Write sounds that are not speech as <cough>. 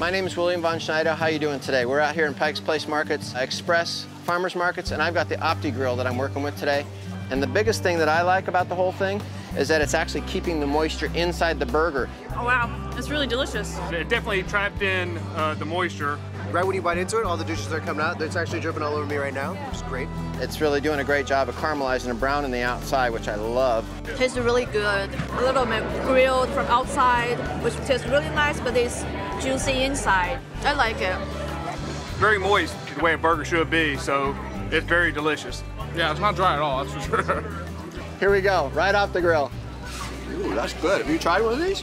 My name is William Von Schneider. How you doing today? We're out here in Pike's Place Markets, Express Farmers Markets, and I've got the OptiGrill that I'm working with today. And the biggest thing that I like about the whole thing is that it's actually keeping the moisture inside the burger. Oh wow, it's really delicious. It definitely trapped in uh, the moisture. Right when you bite into it, all the dishes are coming out. It's actually dripping all over me right now, which is great. It's really doing a great job of caramelizing and browning the outside, which I love. Tastes really good. A little bit grilled from outside, which tastes really nice, but it's juicy inside. I like it. Very moist, the way a burger should be, so it's very delicious. Yeah, it's not dry at all, that's for sure. <laughs> Here we go, right off the grill. Ooh, that's good. Have you tried one of these?